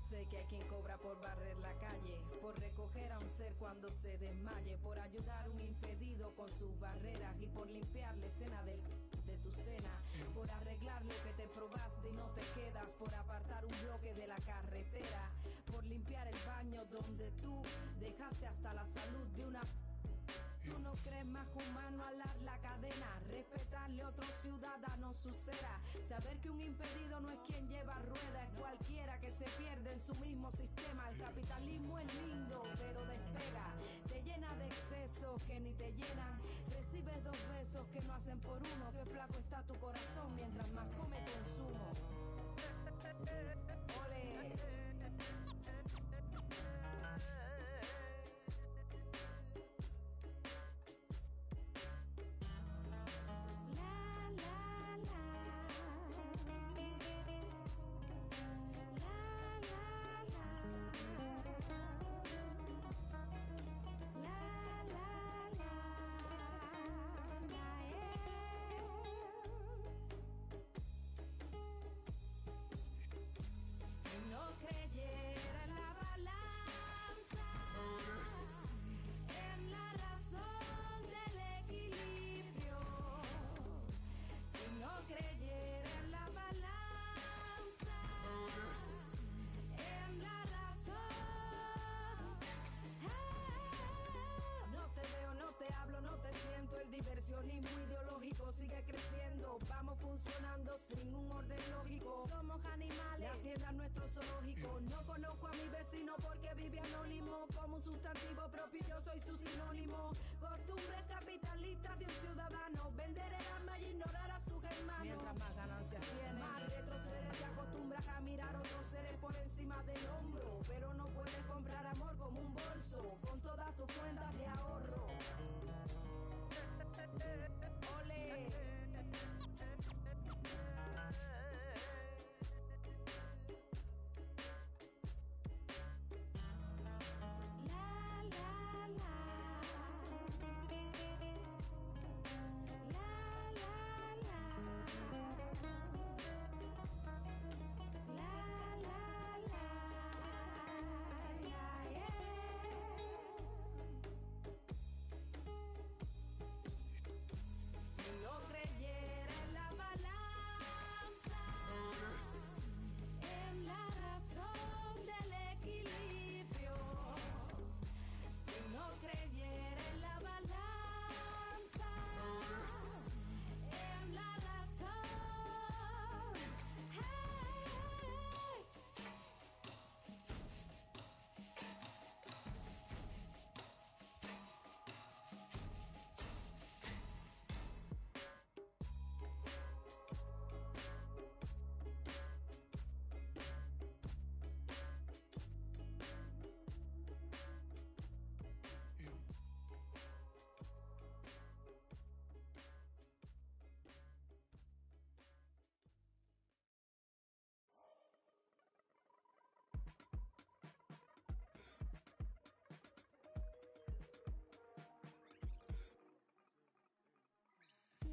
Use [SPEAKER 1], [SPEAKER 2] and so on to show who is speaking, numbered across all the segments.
[SPEAKER 1] sé que hay quien cobra por barrer la calle, por recoger a un ser cuando se desmaye, por ayudar a un impedido con sus barreras y por limpiar la escena del de tu cena, por arreglar lo que te probaste y no te quedas, por apartar un bloque de la carretera, por limpiar el baño donde tú dejaste hasta la salud de una Tú no crees más humano alar la cadena, respetarle a otro ciudadano su cera, saber que un impedido no es quien lleva rueda, es cualquiera que se pierde en su mismo sistema. El capitalismo es lindo, pero despega, te llena de excesos que ni te llenan, recibes dos besos que no hacen por uno, que flaco está tu corazón mientras más come consumo. Ole. Ideológico sigue creciendo. Vamos funcionando sin un orden lógico. Somos animales, la tierra es nuestro zoológico. No conozco a mi vecino porque vive anónimo. Como un sustantivo propio, yo soy su sinónimo. Costumbres capitalistas de un ciudadano. Vender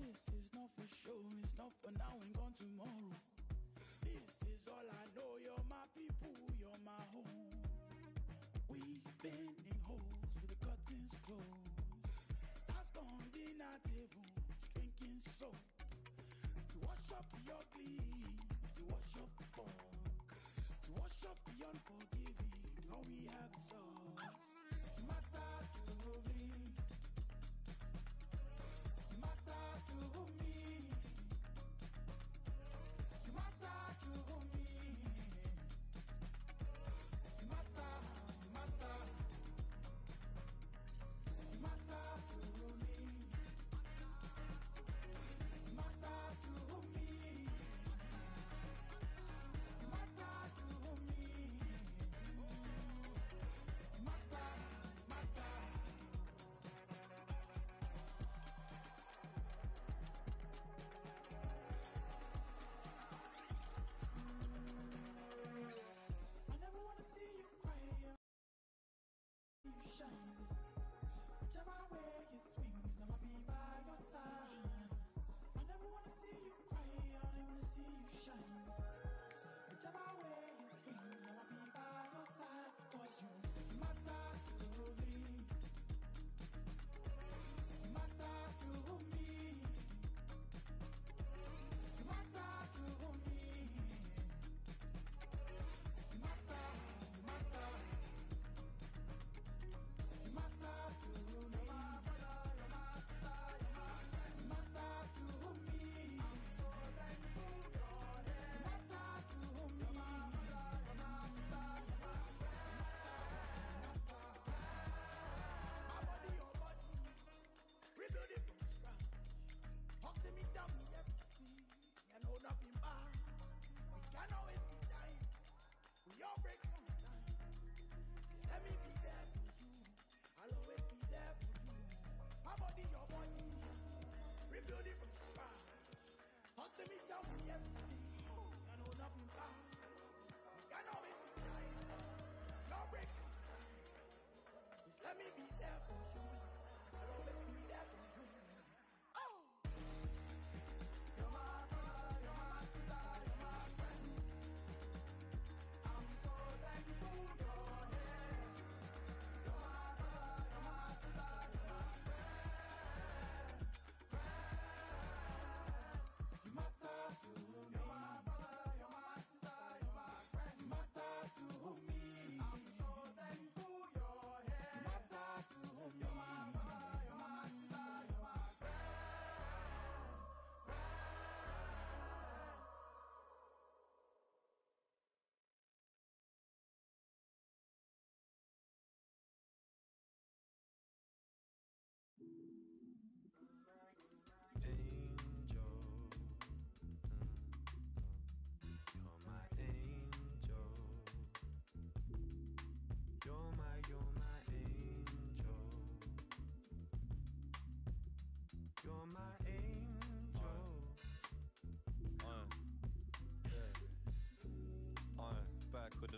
[SPEAKER 2] This is not for sure, it's not for now and gone tomorrow. This is all I know. You're my people, you're my home. We've been in holes with the curtains closed. That's gone dinner tables, drinking soap. To wash up the ugly, to wash up the funk, to wash up the unforgiving. All we have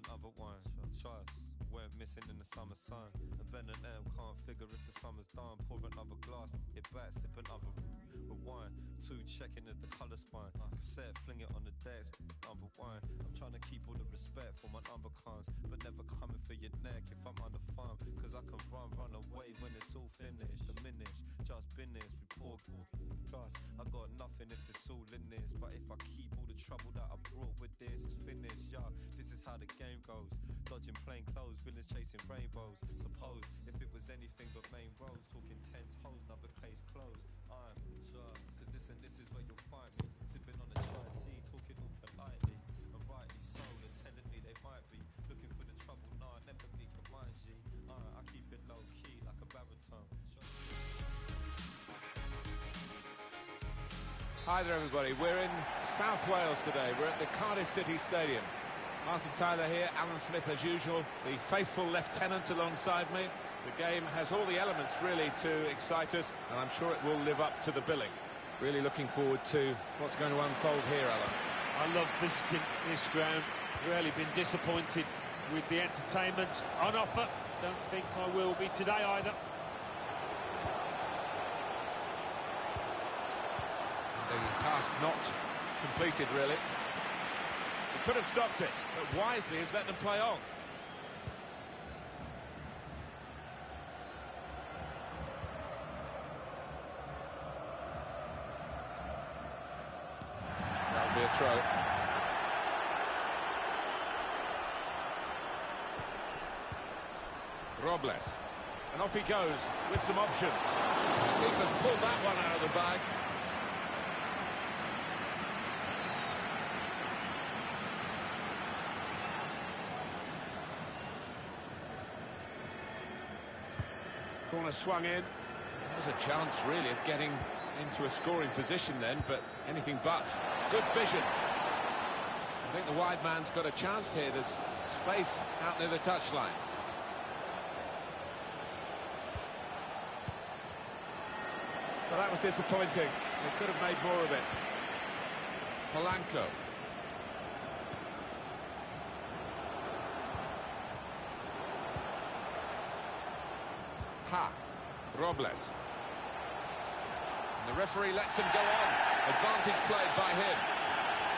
[SPEAKER 3] another one. Trust. Went missing in the summer sun. And Ben and M can't figure if the summer's done. Pour another glass, hit back, sip another wine. Two checking as the colour spine. Cassette, fling it on the desk. Number one. I'm trying to keep all the respect for my number comes, but never coming for your neck if I'm on the farm. Cause I can run, run away when it's all finished. Diminished, just business, report. Plus, I got nothing if it's all in this. But if I keep all the trouble that I brought with this, it's finished. Yeah, this is how the game goes. Dodging plain clothes, villains chasing rainbows. Suppose if it was anything but main roads, talking ten toes, another case closed. Sure, this and this is where you'll find me. Sipping on a chai tea, talking all politely. And rightly so, attendantly they might be looking for the trouble. Nah, never be combined, G. Uh, I keep it low key like a baritone.
[SPEAKER 4] Hi there, everybody. We're in South Wales today. We're at the Cardiff City Stadium. Martin Tyler here, Alan Smith as usual, the faithful lieutenant alongside me. The game has all the elements really to excite us, and I'm sure it will live up to the billing. Really looking forward to what's going to unfold here, Alan.
[SPEAKER 5] I love visiting this ground. Rarely been disappointed with the entertainment on offer. Don't think I will be today either.
[SPEAKER 4] The pass not completed, really. He could have stopped it, but wisely has let them play on. Throw. Robles. And off he goes with some options. Keeper's pulled that one out of the bag. Corner swung in. There's a chance, really, of getting into a scoring position then, but anything but. Good vision. I think the wide man's got a chance here. There's space out near the touchline. Well, that was disappointing. They could have made more of it. Polanco. Ha. Robles. And the referee lets them go on. Advantage played by him.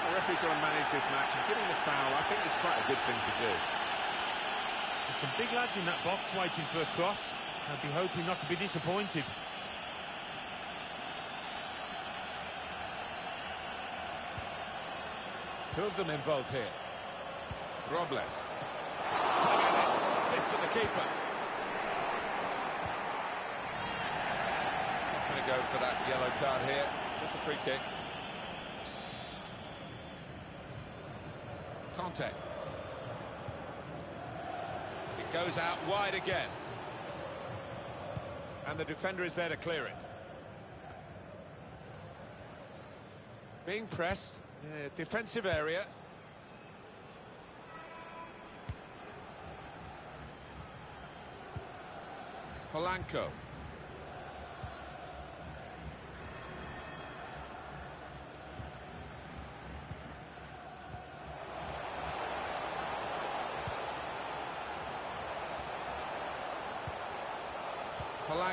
[SPEAKER 6] The referee's got to manage this match, and giving the foul, I think, is quite a good thing to do.
[SPEAKER 5] There's some big lads in that box waiting for a cross. I'd be hoping not to be disappointed.
[SPEAKER 4] Two of them involved here. Robles. Swung at it. Fist of the keeper. Not going to go for that yellow card here. Just a free kick. Conte. It goes out wide again. And the defender is there to clear it. Being pressed, uh, defensive area. Polanco.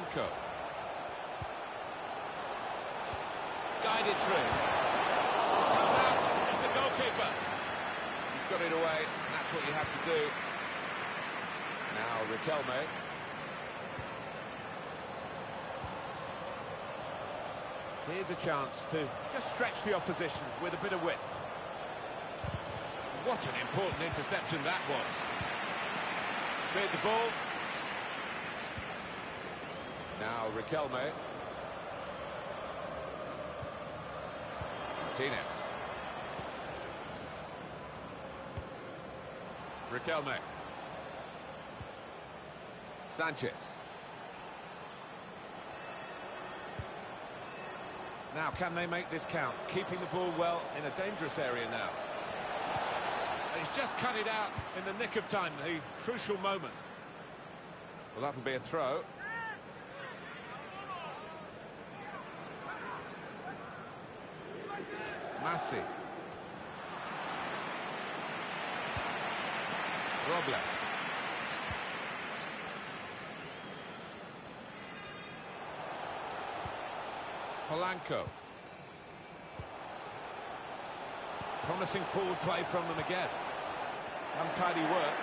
[SPEAKER 4] Polanco. Guided through. Comes out. It's the goalkeeper. He's got it away, and that's what you have to do. Now, Riquelme. Here's a chance to just stretch the opposition with a bit of width. What an important interception that was. Cleared the ball. Now Riquelme. Martinez. Riquelme. Sanchez. Now, can they make this count? Keeping the ball well in a dangerous area now. And he's just cut it out in the nick of time, the crucial moment. Well, that'll be a throw. Massi. Robles. Polanco. Promising forward play from them again. Untidy work.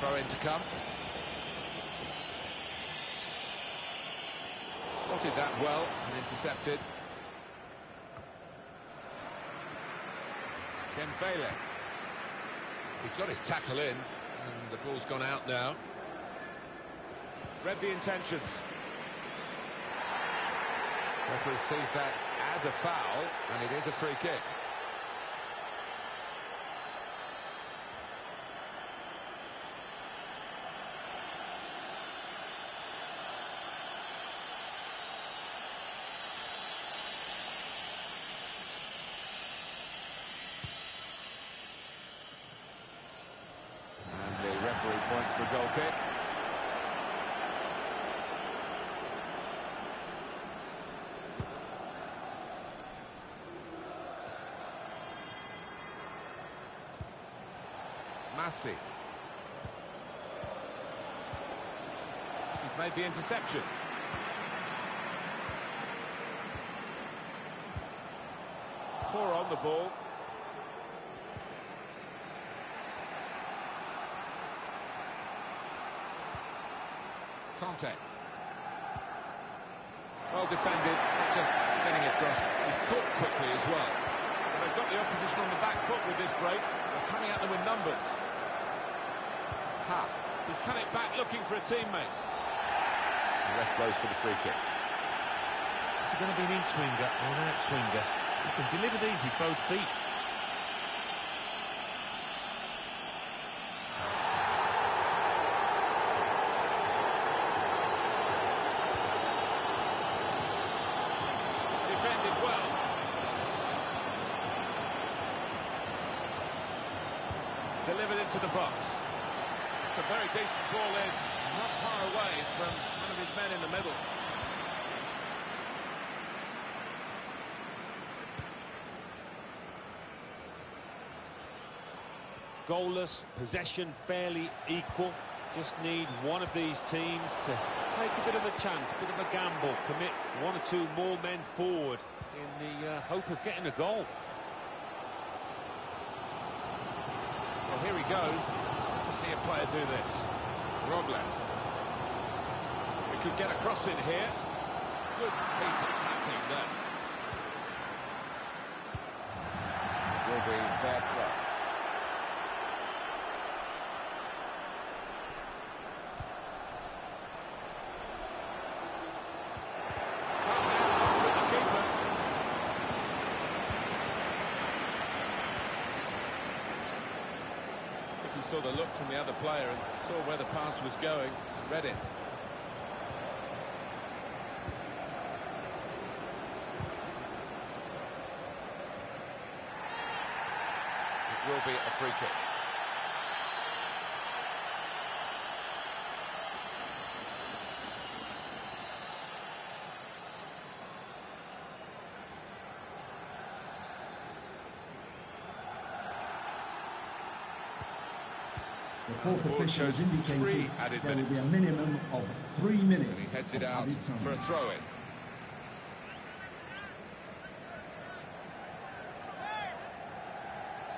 [SPEAKER 4] Throw in to come. That well and intercepted. Dembele. He's got his tackle in and the ball's gone out now. Read the intentions. Referee sees that as a foul, and it is a free kick. And the referee points for goal kick. Massi. He's made the interception. Poor on the ball. Conte. Well defended, not just getting it across, he thought quickly as well. And they've got the opposition on the back foot with this break. They're coming at them with numbers. Ha. He's cut it back looking for a teammate.
[SPEAKER 6] The ref blows for the free kick.
[SPEAKER 5] Is it going to be an in-swinger or an out-swinger? You can deliver these with both feet.
[SPEAKER 4] Defended well. Delivered into the box. It's a very decent ball in, not far away from one of his men in the middle.
[SPEAKER 5] Goalless, possession fairly equal. Just need one of these teams to take a bit of a chance, a bit of a gamble, commit one or two more men forward in the uh, hope of getting a goal.
[SPEAKER 4] Well, here he goes. It's good to see a player do this. Robles. We could get a cross in here. Good piece of tackling there.
[SPEAKER 6] Will be throw.
[SPEAKER 4] With the keeper. I think he saw the look from the other player and saw where the pass was going, read it. It will be a free kick.
[SPEAKER 7] The fourth official has indicated there will be a minimum of three minutes.
[SPEAKER 4] And he heads it out for a throw-in.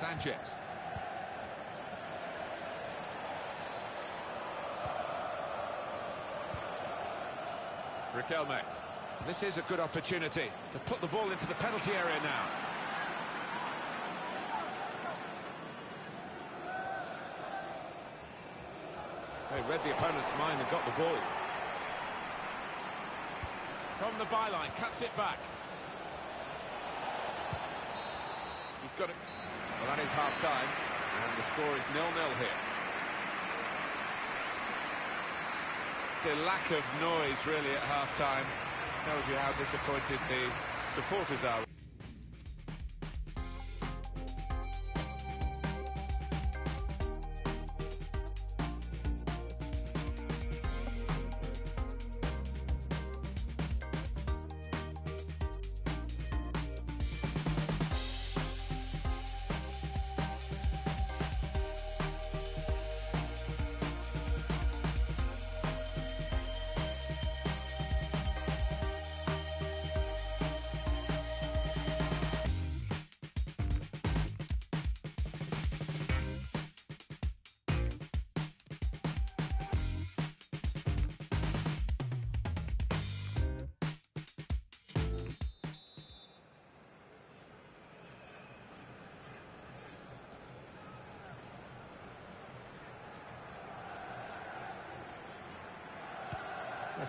[SPEAKER 4] Sanchez. Riquelme. This is a good opportunity to put the ball into the penalty area now. They read the opponent's mind and got the ball. From the byline, cuts it back. He's got it. Well, that is half-time, and the score is nil-nil here. The lack of noise, really, at half-time tells you how disappointed the supporters are.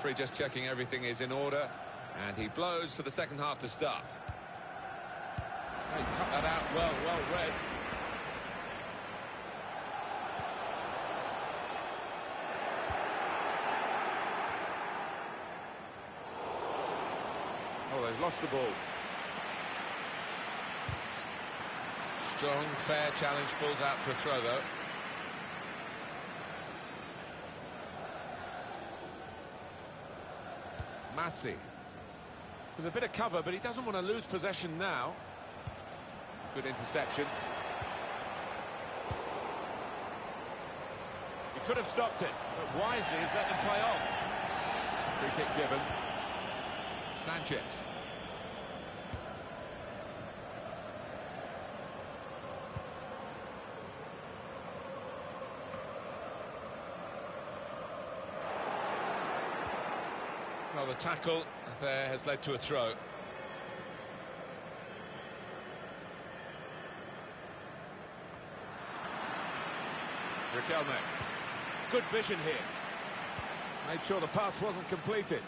[SPEAKER 4] Referee just checking everything is in order, and he blows for the second half to start. He's cut that out well, well read. Oh, they've lost the ball. Strong, fair challenge, pulls out for a throw, though. Massey. There's a bit of cover, but he doesn't want to lose possession now. Good interception. He could have stopped it, but wisely has let them play on. Free kick given. Sanchez. The tackle there has led to a throw. Riquelme. Good vision here. Made sure the pass wasn't completed.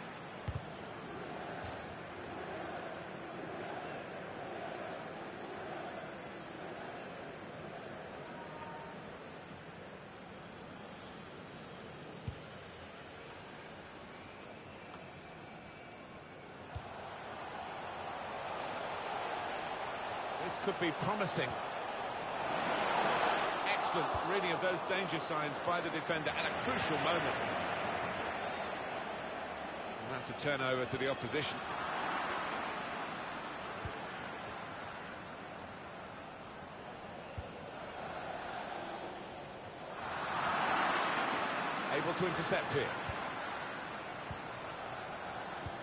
[SPEAKER 4] Could be promising. Excellent reading of those danger signs by the defender at a crucial moment. And that's a turnover to the opposition. Able to intercept here.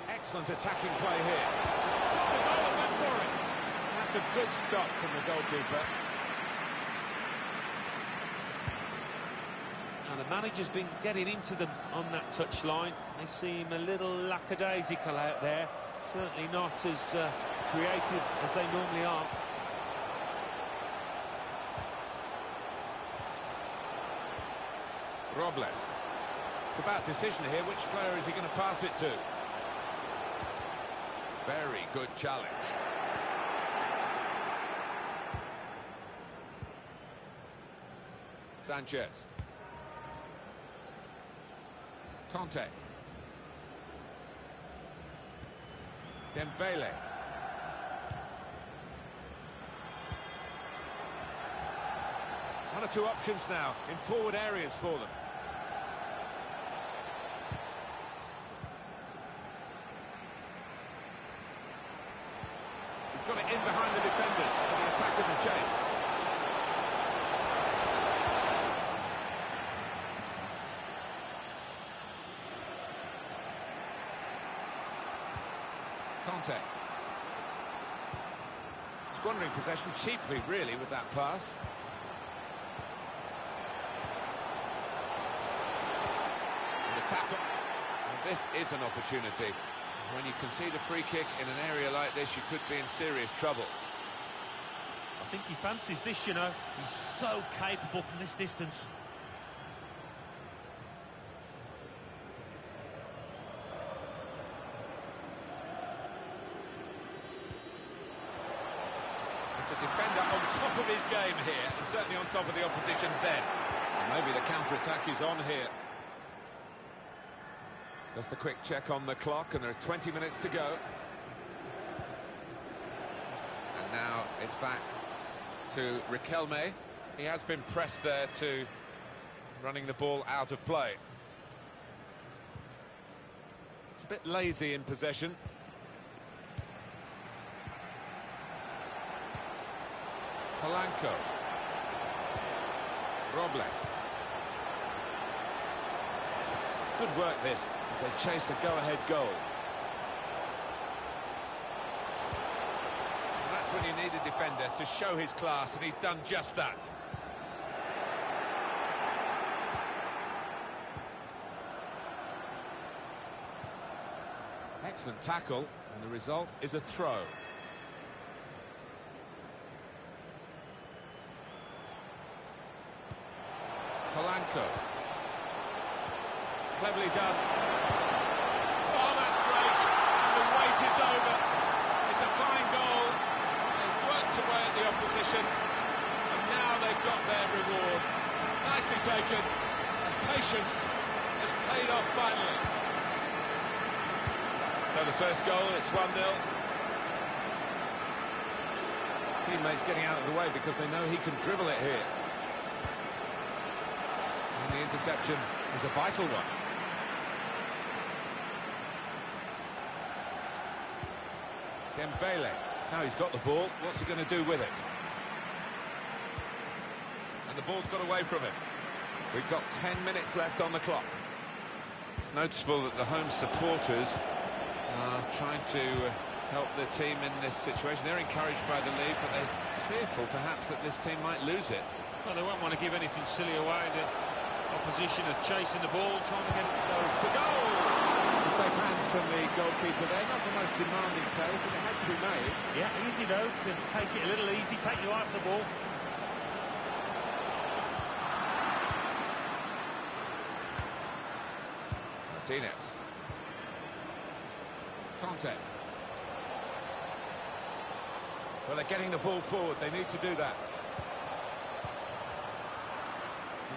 [SPEAKER 4] Excellent attacking play here. Took the goal and went for it. That's a good stop from the goalkeeper.
[SPEAKER 5] Now the manager's been getting into them on that touchline. They seem a little lackadaisical out there. Certainly not as uh, creative as they normally are.
[SPEAKER 4] Robles. It's about decision here. Which player is he going to pass it to? Very good challenge. Sanchez. Conte. Dembele. One or two options now in forward areas for them. He's got it in behind the defenders for the attack and the chase. Conte. Squandering possession cheaply, really, with that pass. And the tackle. And this is an opportunity. When you concede a free kick in an area like this, you could be in serious trouble.
[SPEAKER 5] I think he fancies this, you know. He's so capable from this distance.
[SPEAKER 4] It's a defender on top of his game here, and certainly on top of the opposition then. And maybe the counter-attack is on here. Just a quick check on the clock, and there are 20 minutes to go. And now it's back to Riquelme. He has been pressed there to running the ball out of play. It's a bit lazy in possession. Polanco. Robles. It's good work this, as they chase a go-ahead goal. And that's when you need a defender to show his class, and he's done just that. Excellent tackle, and the result is a throw. Polanco. Cleverly done. Oh, that's great. And the wait is over. It's a fine goal. They've worked away at the opposition. And now they've got their reward. Nicely taken. And patience has paid off finally. So the first goal, it's 1-0. Teammates getting out of the way because they know he can dribble it here. The interception is a vital one. Dembele. Now he's got the ball. What's he going to do with it? And the ball's got away from him. We've got 10 minutes left on the clock. It's noticeable that the home supporters are trying to uh, help the team in this situation. They're encouraged by the lead, but they're fearful perhaps that this team might lose it.
[SPEAKER 5] Well, they won't want to give anything silly away. The opposition are chasing the ball, trying to get it
[SPEAKER 4] Goes for goal! Safe hands from the goalkeeper there. Not the most demanding save, but it had to be made.
[SPEAKER 5] Yeah, easy though to take it a little easy, take you out of the ball.
[SPEAKER 4] Martinez. Conte. Well, they're getting the ball forward. They need to do that.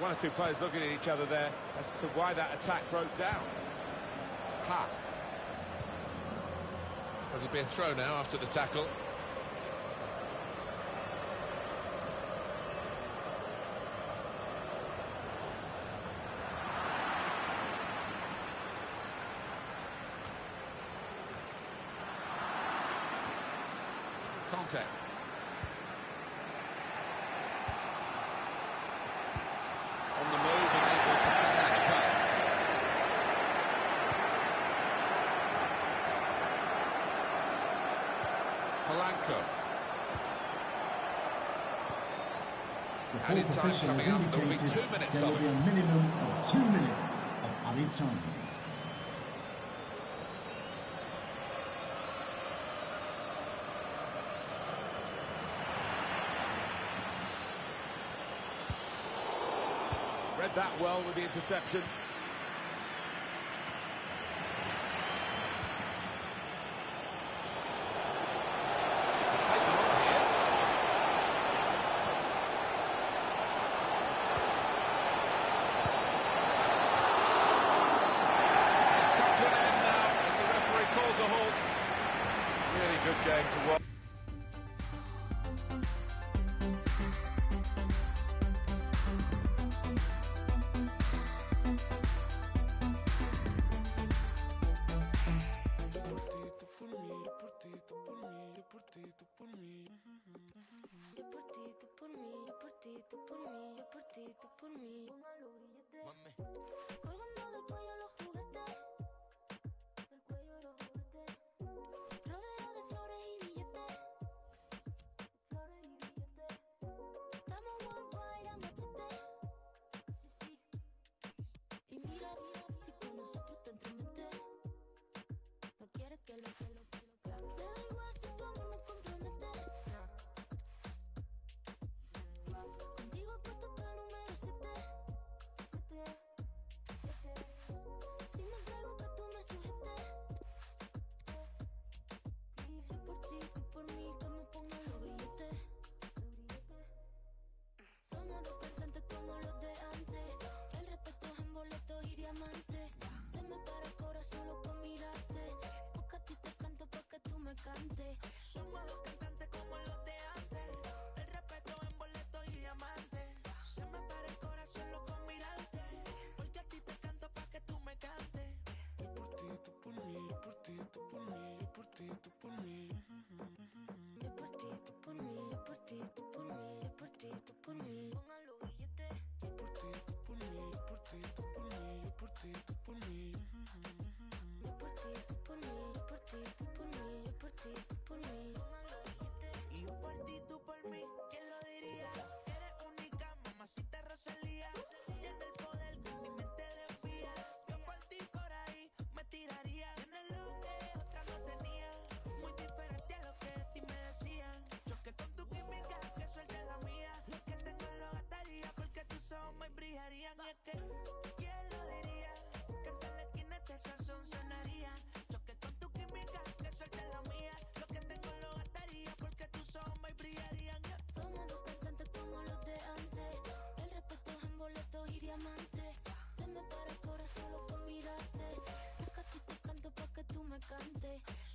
[SPEAKER 4] One or two players looking at each other there as to why that attack broke down. Ha. It'll be a throw now after the tackle. Conte. On the move and able to pick out the pass. Polanco.
[SPEAKER 7] The
[SPEAKER 4] Added time coming up. There will be
[SPEAKER 7] indicated
[SPEAKER 4] two minutes
[SPEAKER 7] there will be a minimum of two minutes of added time.
[SPEAKER 4] Read that well with the interception.
[SPEAKER 8] Me da igual si tu amor me compromete. Contigo puesto el número 7. Si me entrego que tú me sujetes. Yo por ti, tú por mí, que me pongan los grilletes. Somos dos cantantes como los cantes.
[SPEAKER 9] Somos dos cantantes como los de antes. El respeto en boleto y diamante. Se me para el corazón loco mirarte. Porque a ti te canto pa' que tú me cantes.
[SPEAKER 10] Yo por ti, tú por mí, yo por ti, tú por mí, yo por ti, tú por mí.
[SPEAKER 8] Ti, tú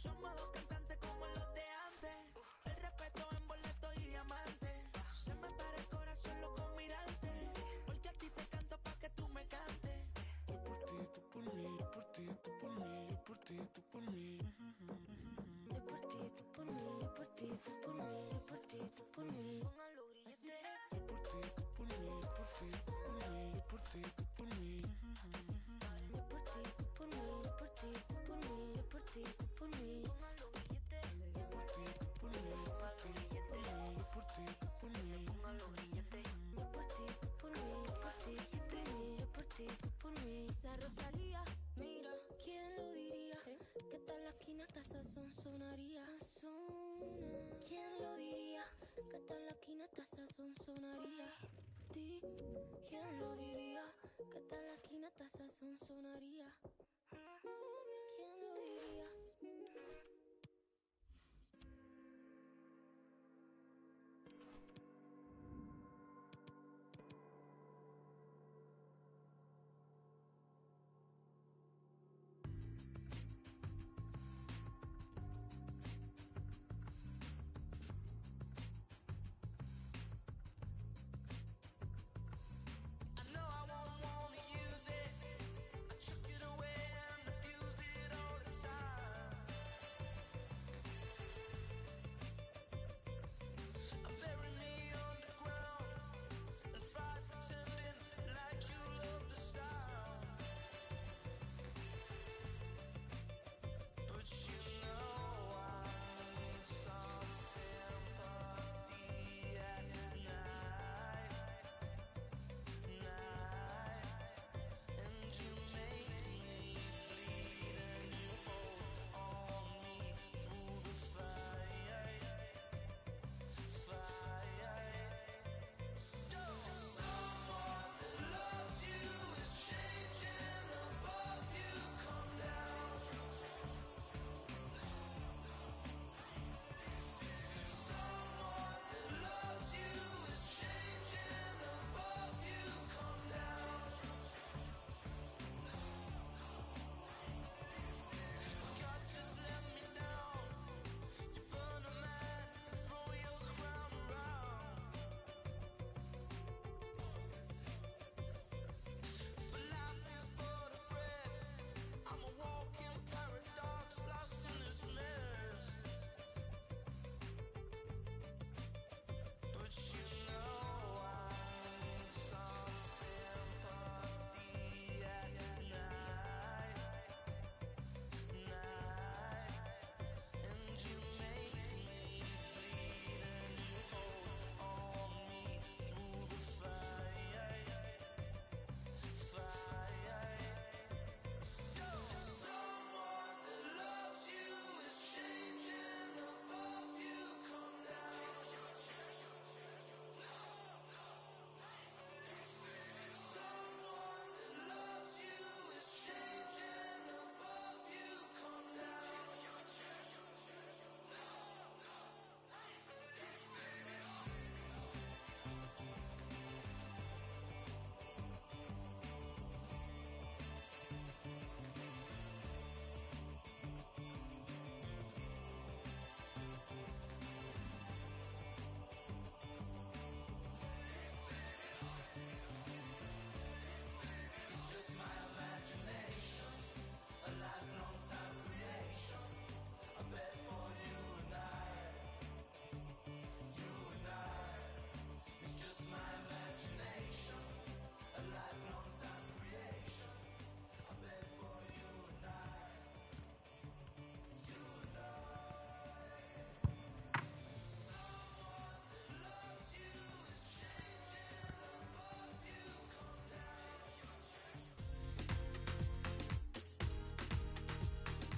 [SPEAKER 8] Somos dos cantantes como los de antes. El respeto en
[SPEAKER 9] boleto y diamante. Se me para el corazón loco mirarte. Porque a ti te canto pa' que tú me cantes.
[SPEAKER 10] Yo por ti, tú por mí, yo por ti, tú por mí, yo por ti, tú por mí.
[SPEAKER 8] Yo por ti, tú por mí, yo por ti, tú por mí, yo por ti, tú por mí. ¿Quién lo diría? Que tal la quinata son sonaría?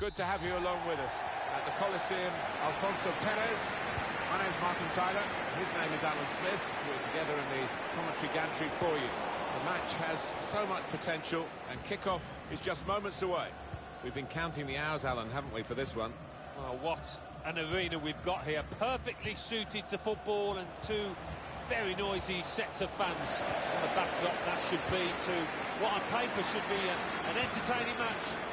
[SPEAKER 4] Good to have you along with us at the Coliseum. Alfonso Perez. My name's Martin Tyler. His name is Alan Smith. We're together in the commentary gantry for you. The match has so much potential, and kickoff is just moments away. We've been counting the hours, Alan, haven't we, for this one?
[SPEAKER 5] Well, what an arena we've got here. Perfectly suited to football and two very noisy sets of fans. What a backdrop that should be to what on paper should be a, an entertaining match.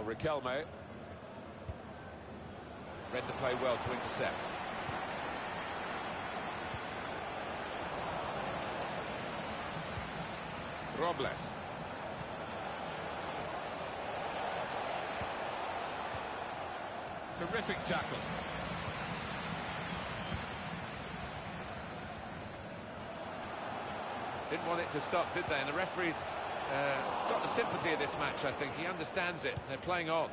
[SPEAKER 4] Now Riquelme. Read the play well to intercept. Robles. Terrific tackle. Didn't want it to stop, did they? And the referees uh, got the sympathy of this match, I think. He understands it. They're playing on.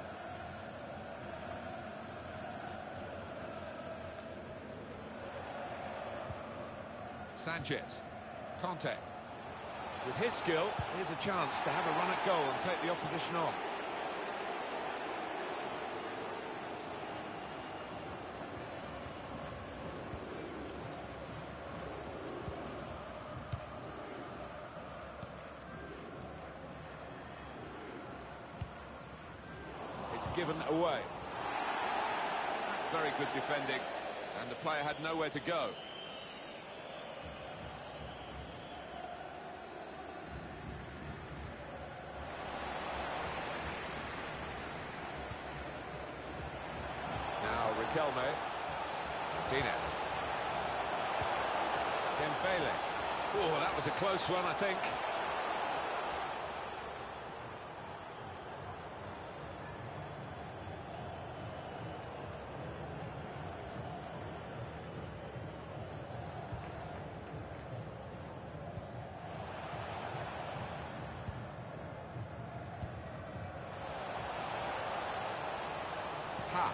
[SPEAKER 4] Sanchez. Conte. With his skill, here's a chance to have a run at goal and take the opposition on. It's given away. That's very good defending. And the player had nowhere to go. Now Riquelme. Martinez. Dembele. Oh, that was a close one, I think. Ha.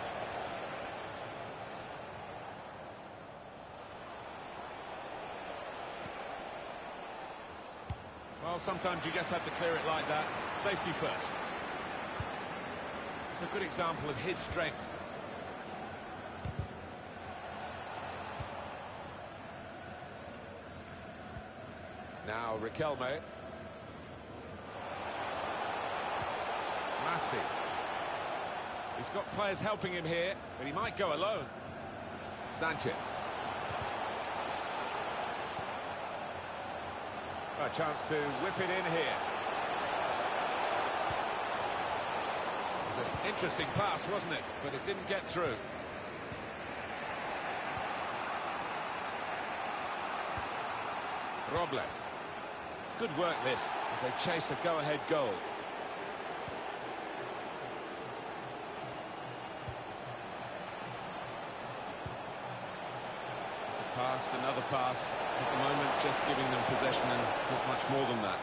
[SPEAKER 4] Well, sometimes you just have to clear it like that. Safety first. It's a good example of his strength. Now Riquelme. Massi. He's got players helping him here, but he might go alone. Sanchez. A chance to whip it in here. It was an interesting pass, wasn't it? But it didn't get through. Robles. It's good work, this, as they chase a go-ahead goal. It's a pass, another pass. At the moment, just giving them possession and not much more than that.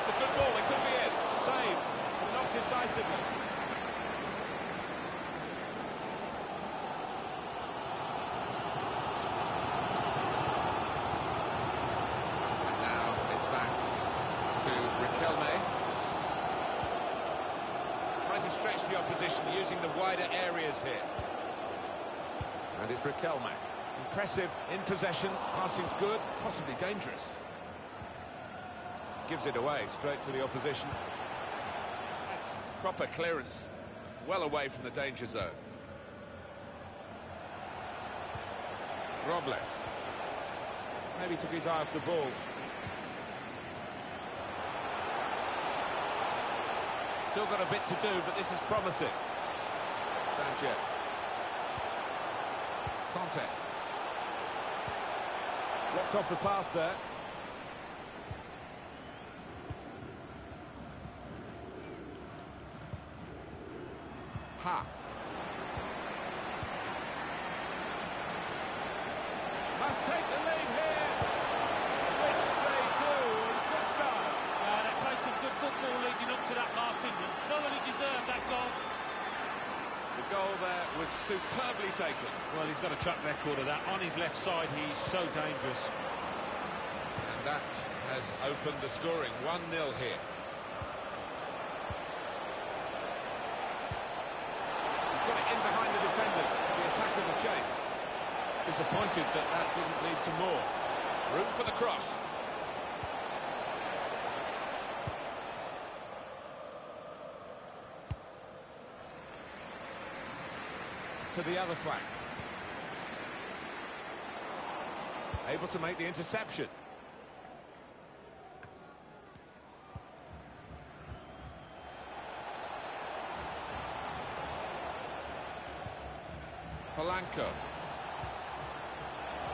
[SPEAKER 4] It's a good ball, it could be in. Saved, but not decisively. And now it's back to Riquelme. Trying to stretch the opposition using the wider areas here. And it's Riquelme. Impressive in possession, passing's good, possibly dangerous. Gives it away straight to the opposition. That's proper clearance, well away from the danger zone. Robles. Maybe took his eye off the ball. Still got a bit to do, but this is promising. Sanchez. Conte. Blocked off the pass there. Ha. Must take the lead here, which they do in good style.
[SPEAKER 5] Uh, they played some good football leading up to that, Martin, and thoroughly deserved that goal.
[SPEAKER 4] The goal there was superbly taken.
[SPEAKER 5] Well, he's got a track record of that. On his left side, he's so dangerous.
[SPEAKER 4] And that has opened the scoring. 1-0 here. He's got it in behind the defenders the attack of the chase.
[SPEAKER 5] Disappointed that that didn't lead to more.
[SPEAKER 4] Room for the cross. To the other flank. Able to make the interception. Polanco.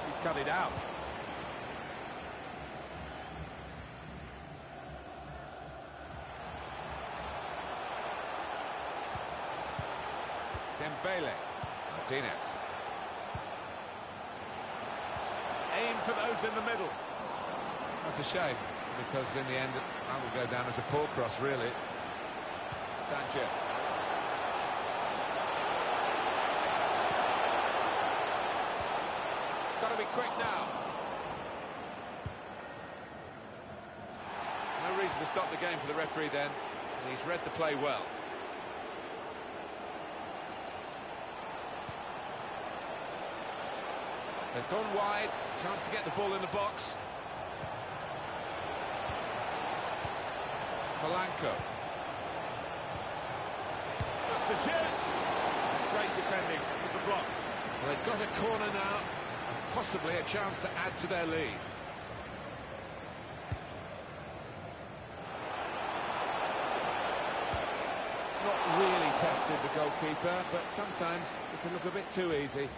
[SPEAKER 4] He's cut it out. Dembele. Martinez. For those in the middle. That's a shame, because in the end, that will go down as a poor cross, really. Sanchez. Got to be quick now. No reason to stop the game for the referee then. And he's read the play well. They've gone wide, chance to get the ball in the box. Polanco. That's the shoot! It's great defending with the block. Well, they've got a corner now, and possibly a chance to add to their lead. Not really tested the goalkeeper, but sometimes it can look a bit too easy.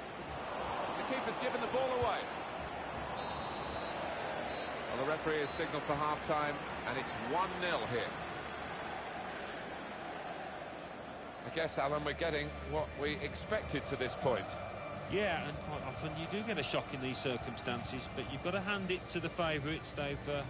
[SPEAKER 4] The given the ball away. Well, the referee has signalled for half-time, and it's 1-0 here. I guess, Alan, we're getting what we expected to this point.
[SPEAKER 5] Yeah, and quite often you do get a shock in these circumstances, but you've got to hand it to the favourites. They've uh,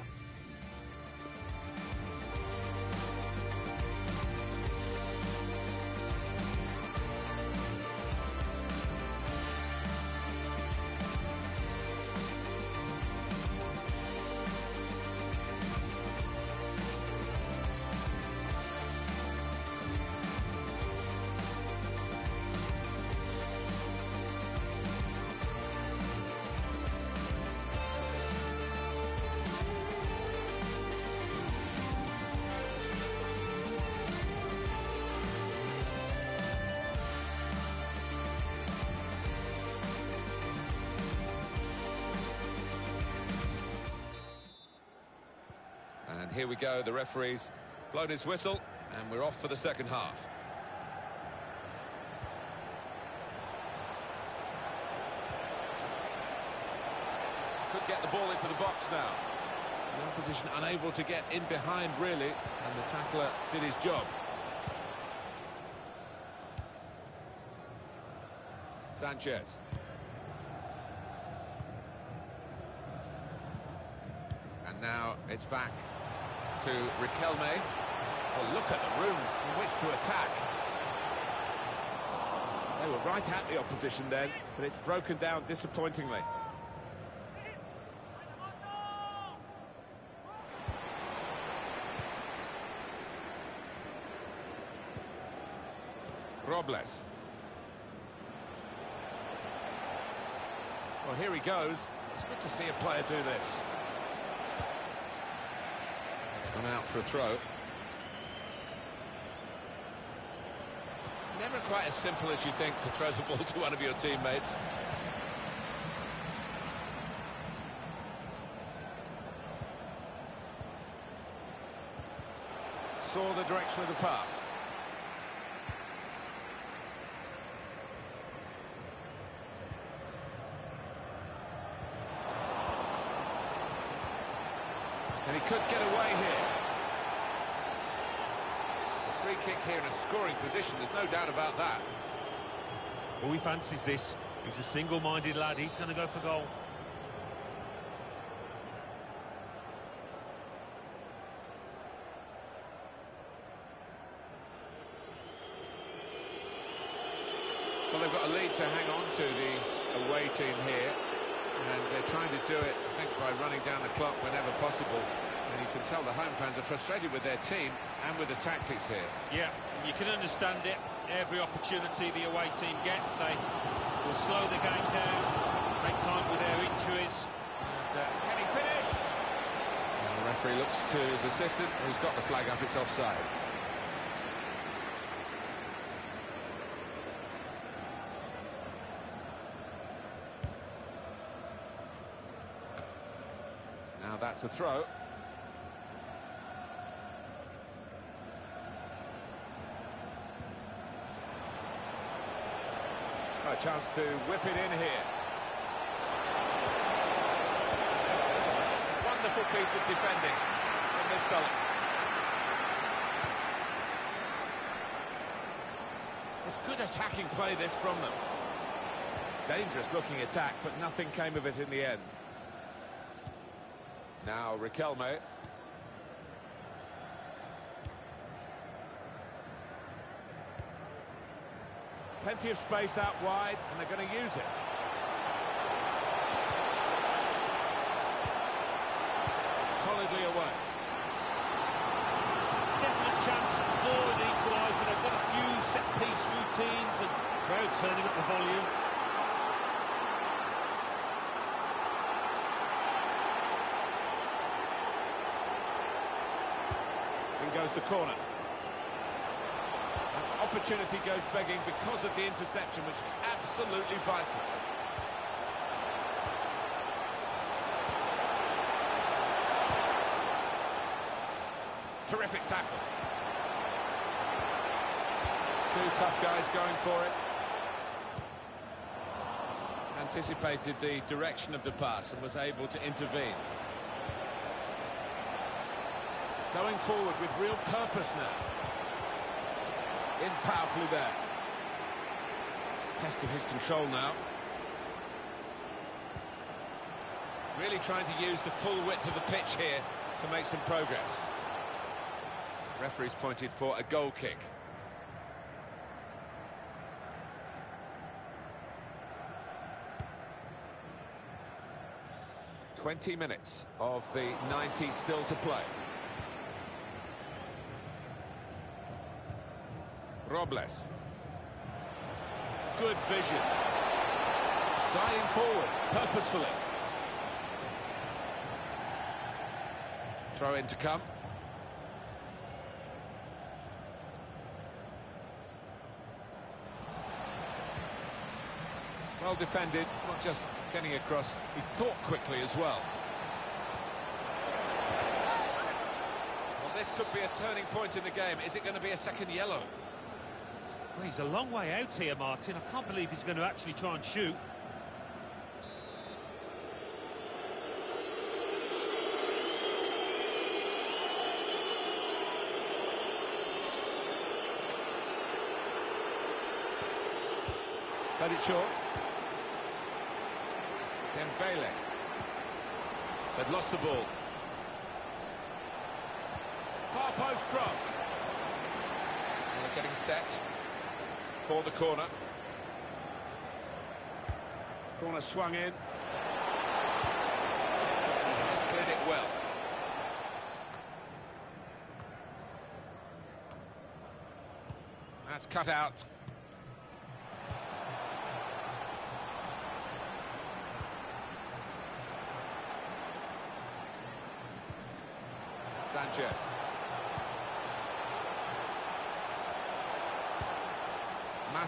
[SPEAKER 4] here we go, the referee's blown his whistle, and we're off for the second half. Could get the ball into the box now. The opposition unable to get in behind, really, and the tackler did his job. Sanchez. And now it's back to Riquelme. Well, look at the room in which to attack. They were right at the opposition then, but it's broken down disappointingly. Robles. Well, here he goes. It's good to see a player do this. It's out for a throw. Never quite as simple as you think to throw the ball to one of your teammates. Saw the direction of the pass. And he could get away here. It's a free kick here in a scoring position, there's no doubt about that.
[SPEAKER 5] well, he fancies this. He's a single-minded lad. He's going to go for goal.
[SPEAKER 4] Well, they've got a lead to hang on to, the away team here. And they're trying to do it, I think, by running down the clock whenever possible. And you can tell the home fans are frustrated with their team and with the tactics here.
[SPEAKER 5] Yeah, you can understand it. Every opportunity the away team gets, they will slow the game down, take time with their injuries. And, uh,
[SPEAKER 4] can he finish? And the referee looks to his assistant, who's got the flag up, it's offside. Now that's a throw. A chance to whip it in here. Wonderful piece of defending from this fella. It's good attacking play this from them. Dangerous looking attack, but nothing came of it in the end. Now Riquelme. Plenty of space out wide, and they're going to use it. Solidly away.
[SPEAKER 5] Definite chance for an equaliser. They've got a few set-piece routines and crowd turning up the volume.
[SPEAKER 4] In goes the corner. Opportunity goes begging because of the interception, which is absolutely vital. Terrific tackle. Two tough guys going for it. Anticipated the direction of the pass and was able to intervene. Going forward with real purpose now. In powerfully there. Testing his control now. Really trying to use the full width of the pitch here to make some progress. Referee's pointed for a goal kick. Twenty minutes of the 90 still to play. Robles. Good vision. Striding forward, purposefully. Throw in to come. Well defended, not just getting across, he thought quickly as well. Well, this could be a turning point in the game. Is it going to be a second yellow?
[SPEAKER 5] Well, he's a long way out here, Martin. I can't believe he's going to actually try and shoot.
[SPEAKER 4] Played it short. Dembele. They'd lost the ball. Far post cross. And they're getting set for the corner. Corner swung in. Has cleared it well. That's cut out. Sanchez.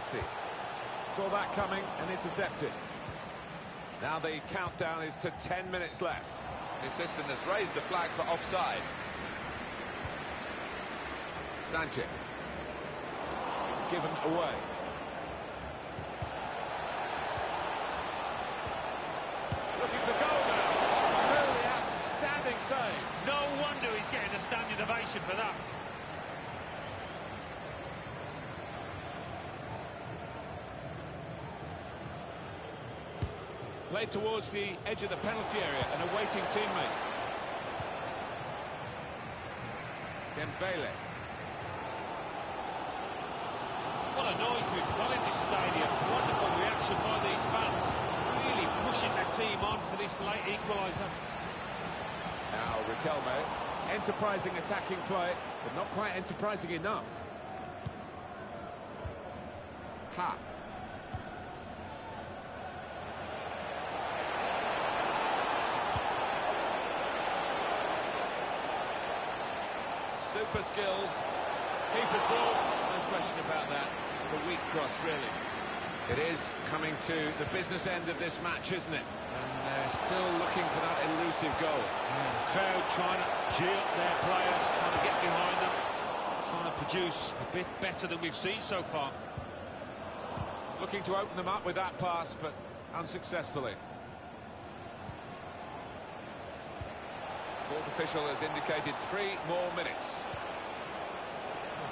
[SPEAKER 4] Massi. Saw that coming and intercepted. Now the countdown is to 10 minutes left. The assistant has raised the flag for offside. Sanchez. It's given away. Looking for goal now. Truly outstanding save.
[SPEAKER 5] No wonder he's getting a standing ovation for that.
[SPEAKER 4] Played towards the edge of the penalty area and a waiting teammate. Dembele.
[SPEAKER 5] What a noise we've got in this stadium. Wonderful reaction by these fans. Really pushing the team on for this late equaliser.
[SPEAKER 4] Now, Riquelme, enterprising attacking play, but not quite enterprising enough. Ha. Super skills. Keeper's ball, no question about that. It's a weak cross, really. It is coming to the business end of this match, isn't it? And they're still looking for that elusive goal.
[SPEAKER 5] Yeah, crowd trying to cheer their players, trying to get behind them, trying to produce a bit better than we've seen so far.
[SPEAKER 4] Looking to open them up with that pass, but unsuccessfully. Fourth official has indicated three more minutes.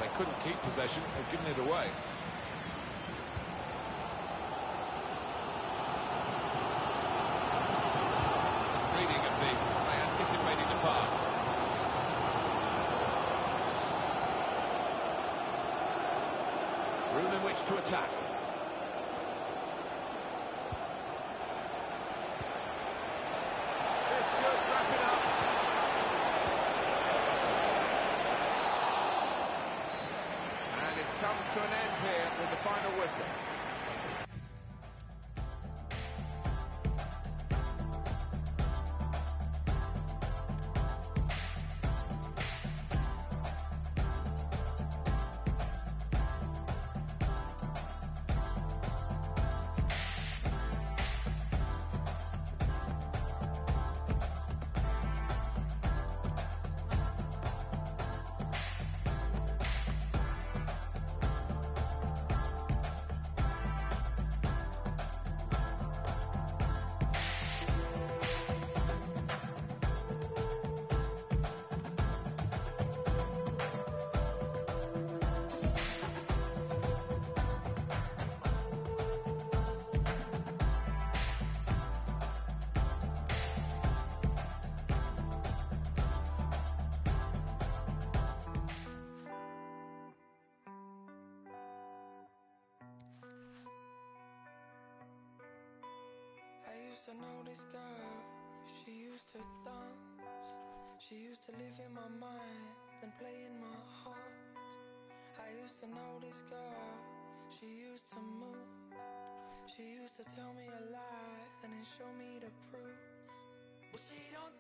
[SPEAKER 4] They couldn't keep possession, they've given it away.
[SPEAKER 9] I used to know this girl, she used to dance. She used to live in my mind, and play in my heart. I used to know this girl, she used to move. She used to tell me a lie and then show me the proof. But she don't